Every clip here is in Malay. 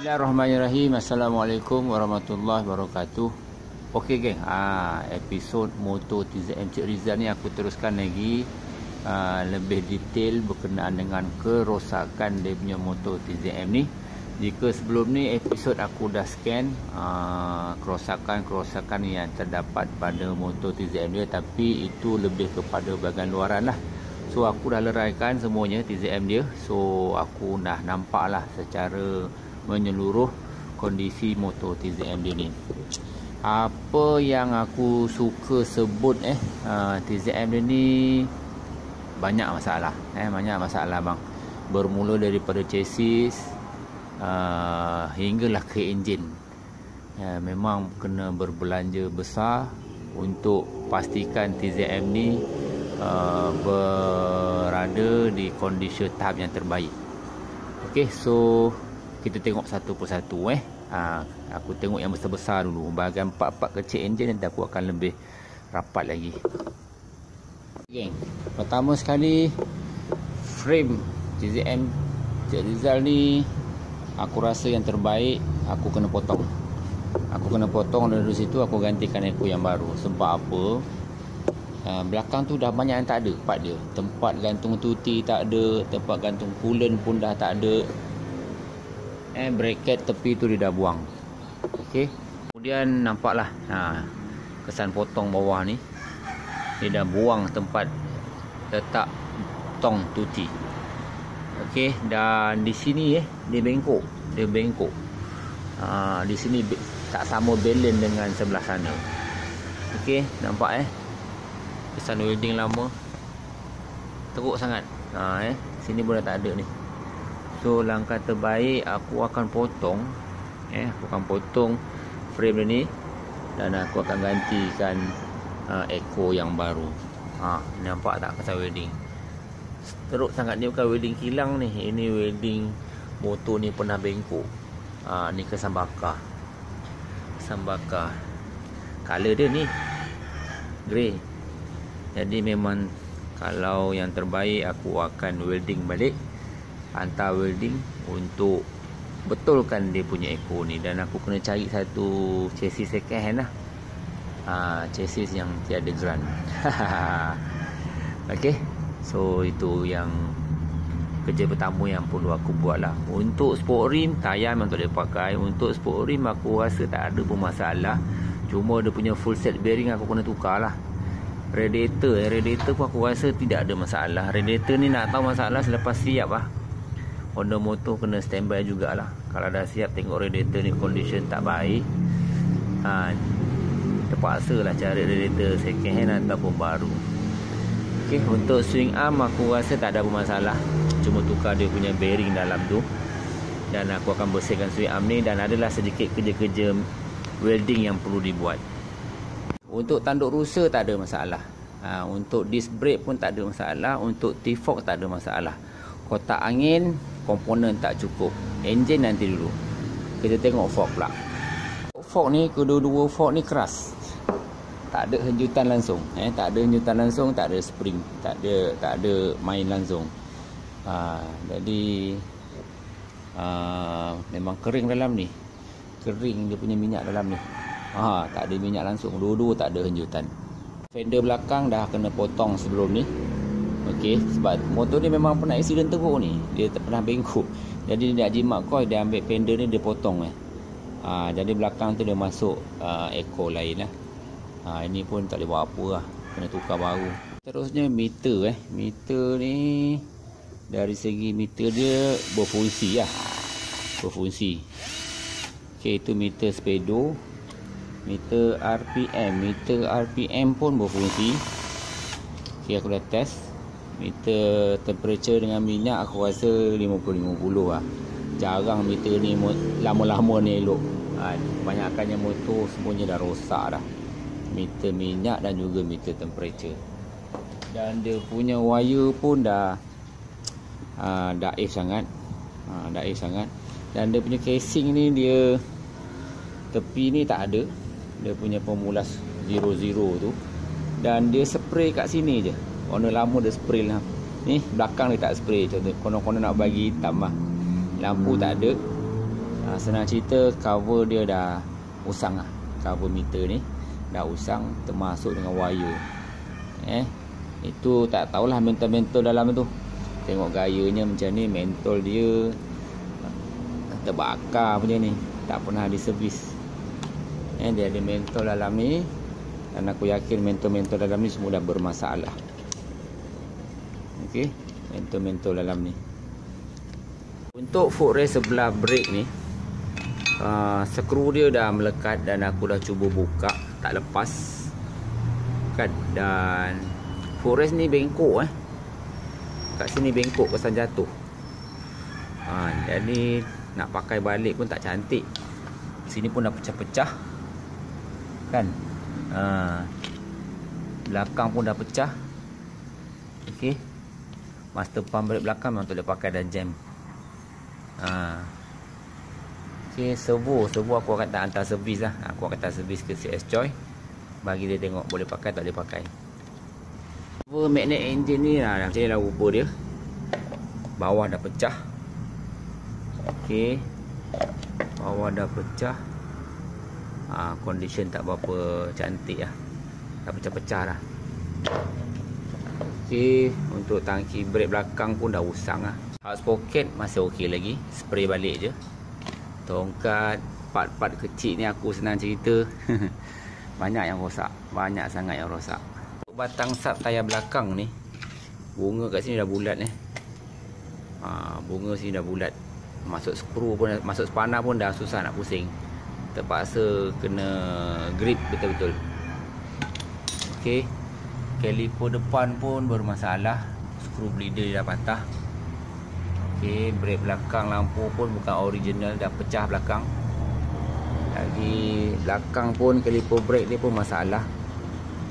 Bismillahirrahmanirrahim. Assalamualaikum warahmatullahi wabarakatuh. Okey geng, ah episod motor TZM Cik Rizal ni aku teruskan lagi uh, lebih detail berkenaan dengan kerosakan dia punya motor TZM ni. Jika sebelum ni episod aku dah scan uh, kerosakan-kerosakan yang terdapat pada motor TZM dia tapi itu lebih kepada bahagian luaran lah. So aku dah leraikan semuanya TZM dia. So aku dah nampak lah secara menyeluruh kondisi motor TZM dia ni. Apa yang aku suka sebut eh uh, TZM dia ni banyak masalah eh banyak masalah bang. Bermula daripada chassis uh, hinggalah ke enjin. Ya, memang kena berbelanja besar untuk pastikan TZM ni uh, berada di kondisi tahap yang terbaik. Okey, so kita tengok satu persatu eh. Ha, aku tengok yang besar-besar dulu. Bahagian part-part kecil enjin nanti aku akan lebih rapat lagi. Geng, pertama sekali frame JZM Cik Rizal ni aku rasa yang terbaik aku kena potong. Aku kena potong dari situ aku gantikan ekor yang baru. Sebab apa? Uh, belakang tu dah banyak yang tak ada part dia. Tempat gantung tuti tak ada, tempat gantung coolant pun dah tak ada eh bracket tepi tu dia dah buang. Okey? Kemudian nampaklah ha kesan potong bawah ni dia dah buang tempat letak tong tuti. Okey dan di sini eh dia bengkok dia bengkok. Ha di sini tak sama balance dengan sebelah sana. Okey nampak eh? Kesan welding lama. Teruk sangat. Ha eh sini pun dah tak ada ni So langkah terbaik aku akan potong eh aku akan potong frame ni dan aku akan gantikan uh, echo yang baru. Ha nampak tak pasal welding. Teruk sangat ni bukan welding kilang ni. Ini welding motor ni pernah bengkok. Ha ni kesan bakar. Kesan bakar. Color dia ni grey. Jadi memang kalau yang terbaik aku akan welding balik hantar welding untuk betulkan dia punya ekor ni. Dan aku kena cari satu chassis second hand lah. Ha, chassis yang tiada grant ok so itu yang kerja pertama yang perlu aku buat lah. Untuk sport rim tayar memang tak boleh pakai. Untuk sport rim aku rasa tak ada pun masalah. Cuma dia punya full set bearing aku kena tukar lah. Radiator radiator pun aku rasa tidak ada masalah. Radiator ni nak tahu masalah selepas siap lah Honda motor kena standby jugalah. Kalau dah siap tengok radiator ni condition tak baik ha, Terpaksa lah cari radiator second hand ataupun baru. Okay, untuk swing arm aku rasa tak ada masalah Cuma tukar dia punya bearing dalam tu. Dan aku akan bersihkan swing arm ni Dan adalah sedikit kerja-kerja welding yang perlu dibuat. Untuk tanduk rusa tak ada masalah. Ha, Untuk disc brake pun tak ada masalah. Untuk T-Fox tak ada masalah Kotak angin komponen tak cukup. Enjin nanti dulu. Kita tengok fork pula. Fork ni kedua-dua fork ni keras. Tak ada henjutan langsung eh. Tak ada henjutan langsung tak ada spring tak ada tak ada main langsung. Ha, jadi ha, memang kering dalam ni. Kering dia punya minyak dalam ni. Ha, tak ada minyak langsung. Dua-dua tak ada henjutan. Fender belakang dah kena potong sebelum ni Okey, sebab motor ni memang pernah accident teruk ni. Dia tak pernah bengkok. Jadi dia nak jimat coil, dia ambil fender ni dia potong eh. Ha, jadi belakang tu dia masuk uh, echo lain lah. Ha, ini pun tak boleh buat apa lah. Kena tukar baru. Terusnya meter eh. Meter ni dari segi meter dia berfungsi lah. Berfungsi. Okey, itu meter speedo. Meter RPM. Meter RPM pun berfungsi. Okey, aku dah test meter temperature dengan minyak aku rasa 50-50 lah. Jarang meter ni lama-lama ni elok. Ha, kebanyakannya motor semuanya dah rosak dah. Meter minyak dan juga meter temperature. Dan dia punya wire pun dah uh, dah if sangat. Uh, dah if sangat. Dan dia punya casing ni dia tepi ni tak ada. Dia punya pemulas 00 tu. Dan dia spray kat sini je warna lama dia spray lah. Ni belakang dia tak spray. Contoh konon-konon nak bagi hitam lah. Lampu tak ada. Ha, senang cerita cover dia dah usang lah. Cover meter ni dah usang termasuk dengan wire. Eh itu tak tahulah mentol-mentol dalam tu. Tengok gayanya macam ni mentol dia terbakar punya ni. Tak pernah diservis eh, dia ada mentol dalam ni. Dan aku yakin mentol-mentol dalam ni semua dah bermasalah ok mentol-mentol dalam ni. Untuk footrest sebelah brake ni uh, skru dia dah melekat dan aku dah cuba buka tak lepas. Kan? Dan footrest ni bengkok eh? Kat sini bengkok kesan jatuh. Ha, jadi nak pakai balik pun tak cantik. Sini pun dah pecah-pecah. Kan? Ha, belakang pun dah pecah. Ok master pump balik belakang memang tak boleh pakai dan jam. Ha. Okay, servo servo aku akan tak hantar servis lah. Aku akan hantar servis ke CS Joy bagi dia tengok boleh pakai tak boleh pakai. Servo magnet engine ni lah macam ni lah rupa dia. Bawah dah pecah. Ok bawah dah pecah. Ha, condition tak berapa cantik lah. Dah pecah-pecah lah ok untuk tangki brake belakang pun dah usang lah Hard pocket masih okey lagi. Spray balik je. Tongkat part-part kecil ni aku senang cerita. Banyak yang rosak. Banyak sangat yang rosak. Batang sap tayar belakang ni. Bunga kat sini dah bulat ni. Ha, bunga sini dah bulat. Masuk skru pun, masuk spana pun dah susah nak pusing. Terpaksa kena grip betul-betul. Okey. Kaliper depan pun bermasalah. Skru bleeder dah patah. Okey, brake belakang lampu pun bukan original dah pecah belakang. Lagi belakang pun kaliper brake dia pun masalah.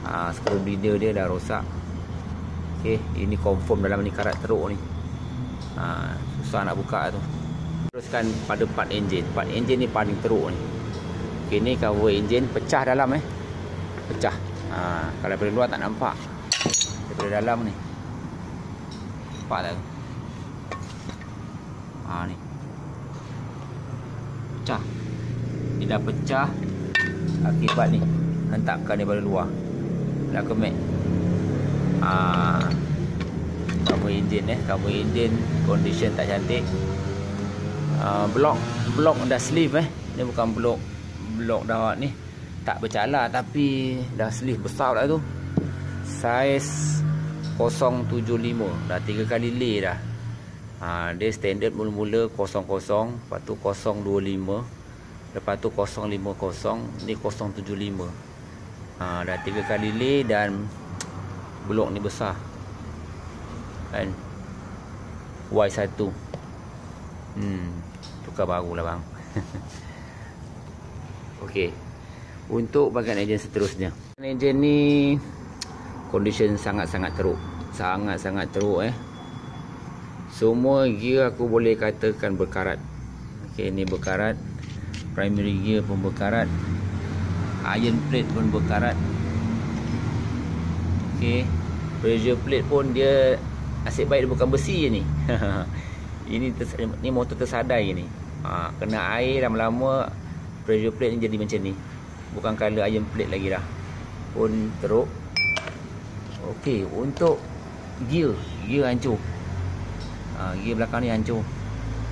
Ha, screw bleeder dia dah rosak. Okey, ini confirm dalam ni karat teruk ni. Ha, susah nak buka tu. Teruskan pada part enjin. Part enjin ni paling teruk ni. Okey, ni cover enjin pecah dalam eh. Pecah. Ha, kalau dari luar tak nampak. Daripada dalam ni. Nampak tak ha, ni. Pecah. Dia dah pecah. Akibat ni hentakkan daripada luar. Dah kemek ha, cover engine eh. Cover engine condition tak cantik. Ha, blok blok dah sleeve eh. Ni bukan blok blok dah ni tak bercala tapi dah sleeve besar dah tu. Saiz 075 dah 3 kali lay dah. Ha, dia standard mula-mula 00 lepas tu 025 lepas tu 050 ni 075 ha, dah 3 kali lay dan blok ni besar. Kan? Y1 hmm tukar baru lah bang. Ok untuk bagian enjin seterusnya. Enjin ni condition sangat-sangat teruk. Sangat-sangat teruk eh. Semua gear aku boleh katakan berkarat. Ok ni berkarat. Primary gear pun berkarat. Iron plate pun berkarat. Ok pressure plate pun dia asyik baik dia bukan besi je ni. Ini ni motor tersadai ni. Ha, kena air lama-lama pressure plate ni jadi macam ni bukan color iron plate lagi dah. Pun teruk. Ok untuk gear. Gear hancur. Ha, gear belakang ni hancur.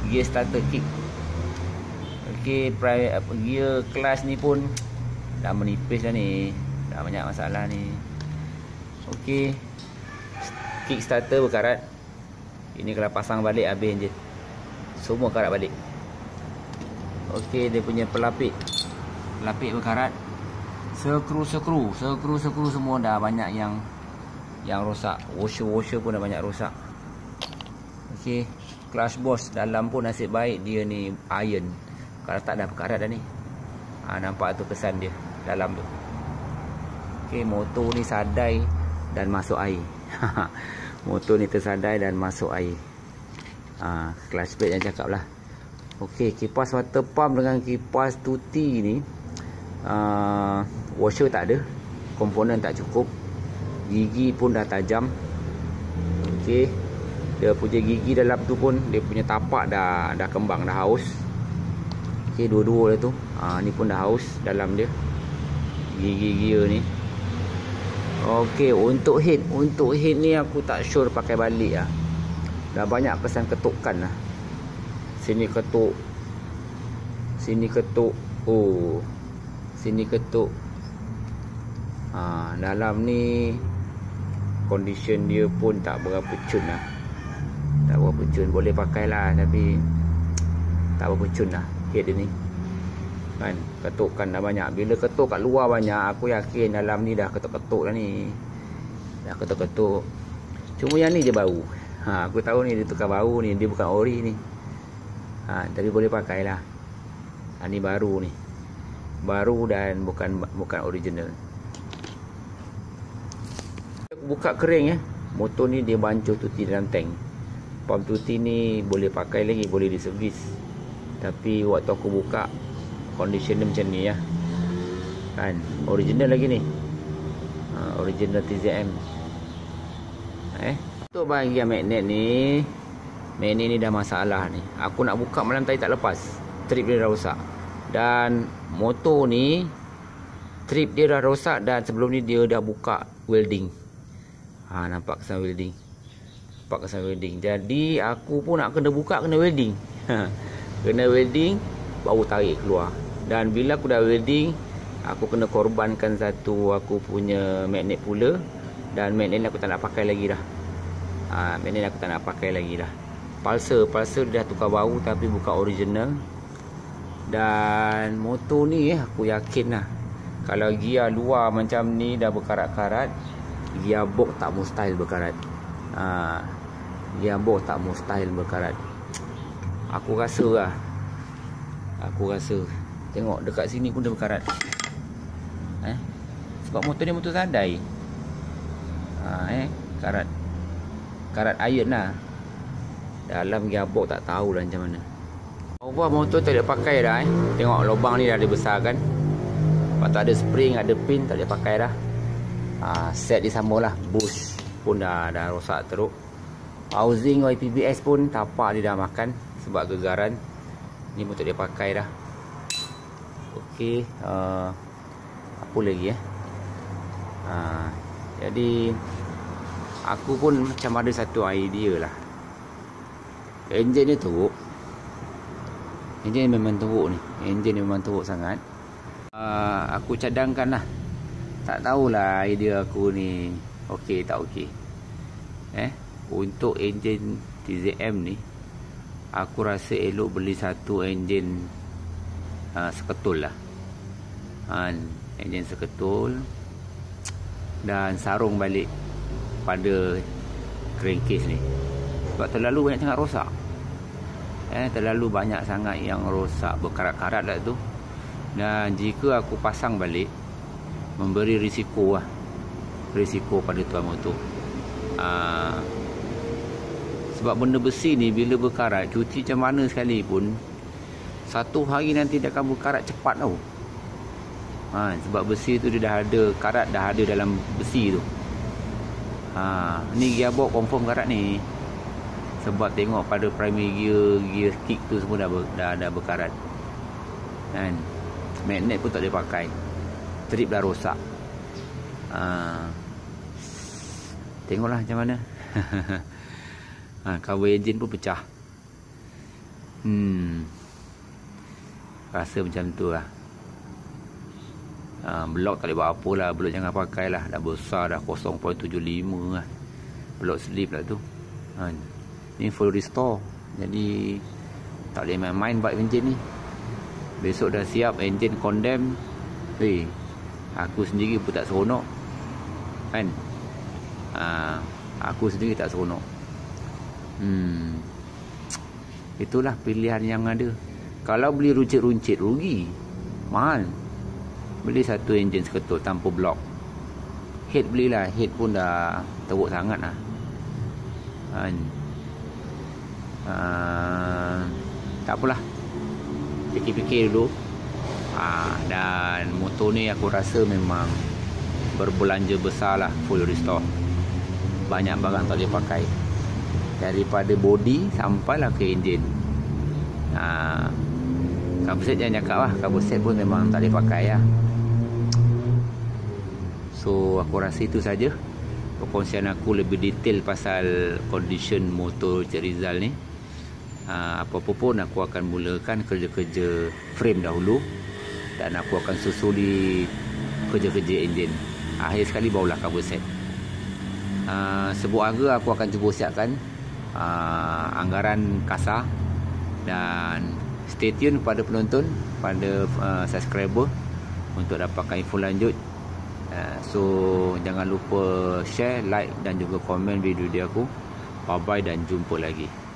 Gear starter kick ok gear clutch ni pun dah menipis dah ni. Dah banyak masalah ni. Ok kick starter berkarat. Ini kalau pasang balik habis je. Semua karat balik. Ok dia punya pelapik pelapik berkarat skru-skru skru-skru semua dah banyak yang yang rosak washer-washer pun dah banyak rosak Okey, clutch boss dalam pun nasib baik dia ni iron. Kalau tak dah berkarat dah ni. Ha, nampak tu kesan dia dalam tu. Okey, motor ni sadai dan masuk air. motor ni tersadai dan masuk air. Ha, clutch plate yang cakap lah. Okey, kipas water pump dengan kipas tuti ni uh, washer tak ada. Komponen tak cukup. Gigi pun dah tajam. Okey dia punya gigi dalam tu pun dia punya tapak dah dah kembang dah haus Okey, dua-dua lah tu. Ha, ni pun dah haus dalam dia. Gigi gear ni. Okey, untuk head, untuk head ni aku tak sure pakai balik lah. Dah banyak kesan ketukan lah. Sini ketuk. Sini ketuk. Oh. Sini ketuk. Ha, dalam ni condition dia pun tak berapa cun lah. Tak berapa cun. Boleh pakai lah tapi tak berapa cun lah head dia ni. Kan ketukkan dah banyak. Bila ketuk kat luar banyak aku yakin dalam ni dah ketuk-ketuk dah ni. Dah ketuk-ketuk. Cuma yang ni je bau. Ha, aku tahu ni dia tukar bau ni dia bukan ori ni. Ha, tapi boleh pakai lah. Ha, ni baru ni baru dan bukan bukan original. Buka kering eh motor ni dia bancuh tuti dalam tank. Pump tuti ni boleh pakai lagi boleh diservis tapi waktu aku buka condition dia macam ni ya. Kan? Original lagi ni. Ha, original TZM eh? Untuk bahagian magnet ni magnet ni dah masalah ni. Aku nak buka malam tadi tak lepas. Trip dia dah rosak dan motor ni trip dia dah rosak dan sebelum ni dia dah buka welding. Ha, nampak kesan welding? Nampak kesan welding. Jadi aku pun nak kena buka kena welding. Kena welding baru tarik keluar. Dan bila aku dah welding aku kena korbankan satu aku punya magnet pula. Dan magnet aku tak nak pakai lagi dah. Ha, magnet aku tak nak pakai lagi dah. Pulsar pulsar dia dah tukar baru tapi bukan original dan motor ni eh, aku yakin lah. Kalau gear luar macam ni dah berkarat-karat gearbox tak mustahil berkarat. Ha, gearbox tak mustahil berkarat. Aku rasa lah. Aku rasa. Tengok dekat sini pun dia berkarat. Eh? Sebab motor ni motor sadai ha, eh? Karat. Karat iron lah. Dalam gearbox tak tahu lah macam mana Over motor tak boleh pakai dah eh? Tengok lubang ni dah dibesarkan. Lepas tu ada spring ada pin tak boleh pakai dah. Ha, Set dia sama lah. Boost pun dah, dah rosak teruk. Housing YPBS pun tapak dia dah makan sebab gegaran. Ni tak dia pakai dah. Okey, uh, apa lagi eh? Uh, jadi aku pun macam ada satu idea lah. Enjin ni teruk enjin memang teruk ni. Enjin ni memang teruk sangat. Uh, aku cadangkan lah. Tak tahulah idea aku ni okey tak okey. Eh untuk enjin TZM ni aku rasa elok beli satu enjin uh, seketul lah. Uh, enjin seketul dan sarung balik pada crankcase ni. Sebab terlalu banyak sangat rosak eh, terlalu banyak sangat yang rosak berkarat-karat lah tu. Dan jika aku pasang balik memberi risiko lah. Risiko pada tuan motor. Uh, sebab benda besi ni bila berkarat cuci macam mana sekalipun satu hari nanti dia akan berkarat cepat tau. Ha, sebab besi tu dia dah ada karat dah ada dalam besi tu. Ha, ni gearbox confirm karat ni sebab tengok pada primary gear gear kick tu semua dah, ber, dah, dah berkarat. Kan? Magnet pun tak boleh pakai. Trip dah rosak. Ha, tengoklah macam mana. Ha, cover engine pun pecah. Hmm. Rasa macam tu lah. Ha, blok tak boleh buat apa lah. Blok jangan pakai lah. Dah besar dah 0.75 lah. Blok slip lah tu. Ha, ni full restore jadi tak boleh main-main buat engine ni besok dah siap engine condemn hey, aku sendiri pun tak seronok kan ha, aku sendiri tak seronok Hmm. Itulah pilihan yang ada. Kalau beli runcit-runcit rugi. Mahal. Beli satu enjin seketul tanpa blok. Head belilah. Head pun dah teruk sangat lah. Kan. Uh, tak apalah. Fikir-fikir dulu. Uh, dan motor ni aku rasa memang berbelanja besar lah full restore. Banyak barang tak boleh pakai daripada body sampailah ke enjin ha, Kabel set jangan cakap lah Kabel set pun memang tak boleh pakai lah So aku rasa itu saja Perkongsian aku lebih detail pasal Condition motor Cik Rizal ni uh, Apa-apa pun aku akan mulakan kerja-kerja frame dahulu Dan aku akan susuli kerja-kerja enjin Akhir sekali barulah kabel set. Uh, Sebuah harga aku akan cuba siapkan uh, Anggaran kasar Dan stay tune pada penonton pada uh, subscriber untuk dapatkan info lanjut. Uh, so jangan lupa share like dan juga komen video dia aku. Bye bye dan jumpa lagi